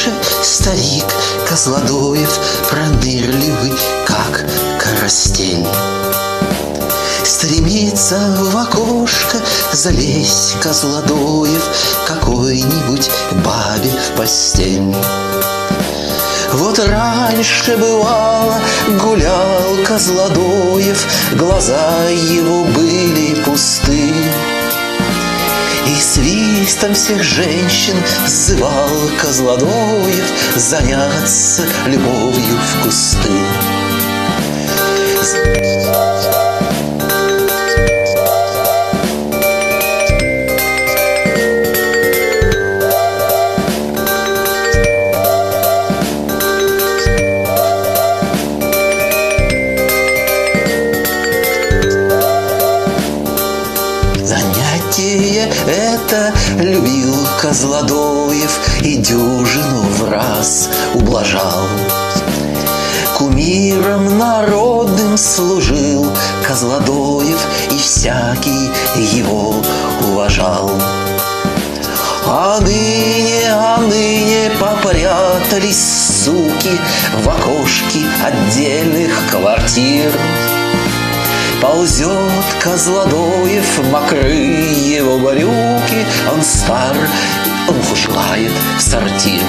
Юноша, старик, Козлодоев, Пронырливый, как коростень. Стремится в окошко залезть Козлодоев Какой-нибудь бабе в постель. Вот раньше бывало гулял Козлодоев, Глаза его были пусты. Свистом всех женщин зывал Козлодоев Заняться любовью в кусты. Занятие это любил Козлодоев И дюжину в раз ублажал. Кумиром народным служил Козлодоев И всякий его уважал. А ныне, а ныне попрятались суки В окошки отдельных квартир. Ползет Козлодоев, мокрые его брюки, Он стар, он уж в сортир.